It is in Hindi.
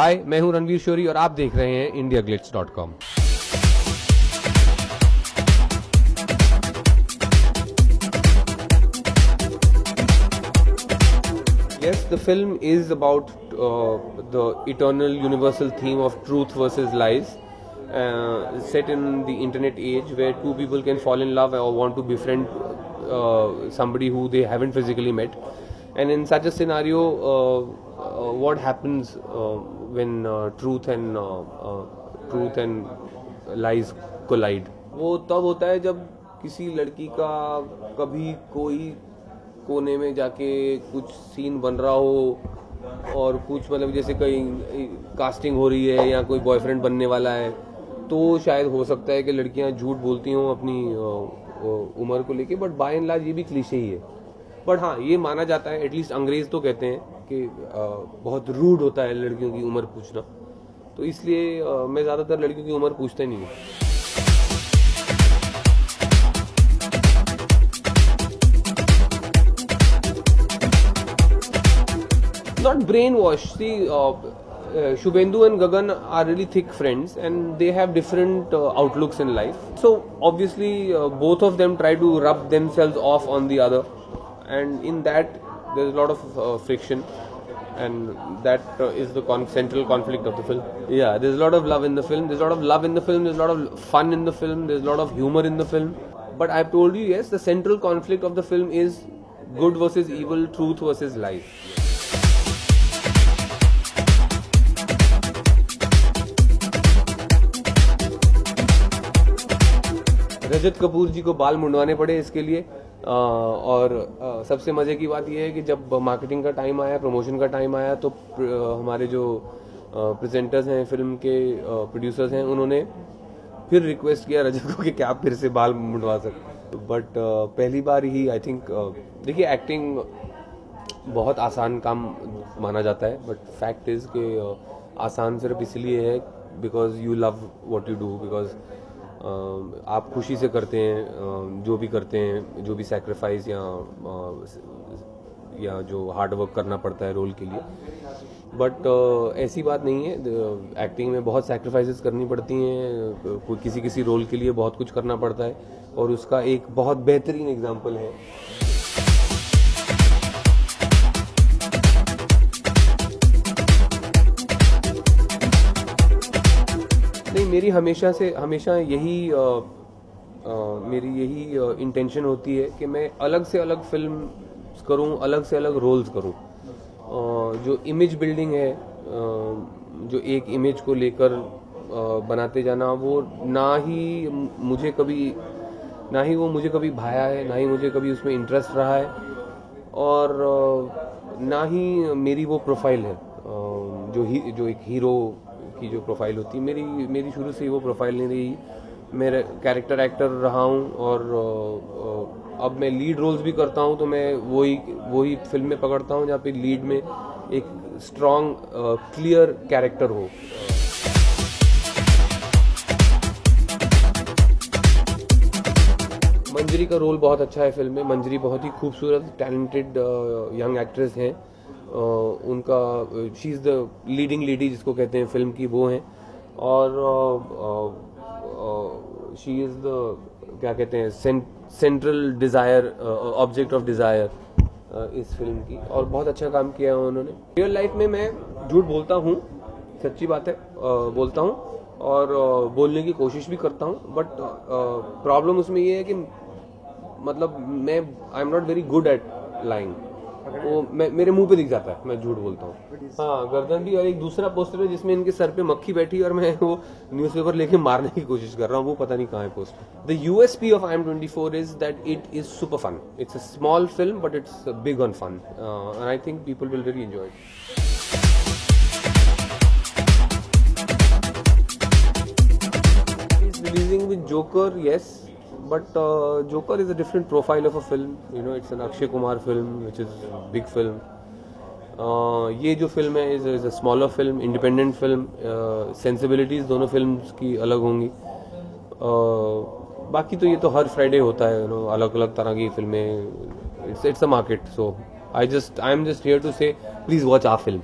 हाय मैं हूँ रणवीर शोरी और आप देख रहे हैं India glitz dot com Yes, the film is about uh, the eternal universal theme of truth versus lies. Uh, set in the internet age where two people can fall in love or want to befriend uh, somebody who they haven't physically met. And in such a scenario, uh, uh, what happens uh, when uh, truth and uh, uh, truth and lies collide? वो तब होता है जब किसी लड़की का कभी कोई कोने में जाके कुछ सीन बन रहा हो और कुछ मतलब जैसे कहीं कास्टिंग हो रही है या कोई बॉयफ्रेंड बनने वाला है तो शायद हो सकता है कि लड़कियाँ झूठ बोलती हों अपनी उम्र को लेके बट बाय एंड लार्ज ये भी क्लीशे ही है बट हाँ ये माना जाता है एटलीस्ट अंग्रेज़ तो कहते हैं कि बहुत रूड होता है लड़कियों की उम्र पूछना। तो इसलिए मैं ज़्यादातर लड़कियों की उम्र पूछता ही नहीं हूँ। Not brainwash see Shubhendu and Gagan are really thick friends and they have different outlooks in life so obviously both of them try to rub themselves off on the other end in that there's a lot of uh, friction. And that uh, is the con- central conflict of the film. Yeah, there's a lot of love in the film. There's a lot of love in the film. There's a lot of fun in the film. There's a lot of humor in the film. But I've told you, yes, the central conflict of the film is good versus evil, truth versus lies. रजत कपूर जी को बाल मुंडवाने पड़े इसके लिए अ, और सबसे मज़े की बात यह है कि जब मार्केटिंग का टाइम आया प्रमोशन का टाइम आया तो हमारे जो प्रेजेंटर्स हैं फ़िल्म के प्रोड्यूसर्स हैं, उन्होंने फिर रिक्वेस्ट किया रजत को कि क्या आप फिर से बाल मुंडवा सकते बट पहली बार ही आई थिंक देखिए एक्टिंग बहुत आसान काम माना जाता है बट फैक्ट इज़ कि आसान सिर्फ़ इसलिए है because you love what you do because आप खुशी से करते हैं जो भी करते हैं, जो भी सेक्रीफाइस या या जो हार्ड वर्क करना पड़ता है रोल के लिए। बट ऐसी बात नहीं है। एक्टिंग में बहुत सेक्रीफाइसेस करनी पड़ती हैं, कोई किसी किसी रोल के लिए बहुत कुछ करना पड़ता है। और उसका एक बहुत बेहतरीन एग्ज़ाम्पल है। मेरी हमेशा से हमेशा यही अ, अ, मेरी यही इंटेंशन होती है कि मैं अलग से अलग फ़िल्म करूँ अलग से अलग रोल्स करूँ। अ, जो इमेज बिल्डिंग है जो एक इमेज को लेकर बनाते जाना वो ना ही मुझे कभी ना ही वो मुझे कभी भाया है ना ही मुझे कभी उसमें इंटरेस्ट रहा है और ना ही मेरी वो प्रोफ़ाइल है जो ही जो एक हीरो की जो प्रोफ़ाइल होती, मेरी मेरी शुरू से ही वो प्रोफ़ाइल नहीं रही। मेरे कैरेक्टर एक्टर रहा हूँ और अब मैं लीड रोल्स भी करता हूँ तो मैं वही वही फ़िल्म में पकड़ता हूँ जहाँ पे लीड में एक स्ट्रॉन्ग क्लियर कैरेक्टर हो। मंजरी का रोल बहुत अच्छा है फ़िल्म में। मंजरी बहुत ही खूबसूरत टैलेंटेड यंग एक्ट्रेस हैं। उनका she is the leading lady जिसको कहते हैं फ़िल्म की, वो हैं। और शी इज़ द क्या कहते हैं central desire object of desire इस फ़िल्म की। और बहुत अच्छा काम किया है उन्होंने। रियल लाइफ में मैं झूठ बोलता हूँ, सच्ची बात है बोलता हूँ। और बोलने की कोशिश भी करता हूँ बट प्रॉब्लम उसमें ये है कि मतलब मैं I am not very good at lying वो मैं मेरे मुँह पे दिख जाता है मैं झूठ बोलता हूँ। हाँ गर्दन भी और एक दूसरा पोस्टर है जिसमें इनके सर पे मक्खी बैठी और मैं वो न्यूज़पेपर लेके मारने की कोशिश कर रहा हूँ वो पता नहीं कहाँ है poster the U S P of I am twenty four is that it is super fun it's a small film but it's big on fun and I think people will really enjoy it releasing with Joker, yes, is a different profile of a film. You know, it's an Akshay Kumar film, which is a big film. Uh, ये जो फ़िल्म है is is a smaller film independent film sensibilities दोनों फ़िल्म की अलग होंगी बाकी तो ये तो हर फ्राइडे होता है यू नो अलग अलग तरह की फ़िल्में it's it's a market so I just I am just here to say please watch a film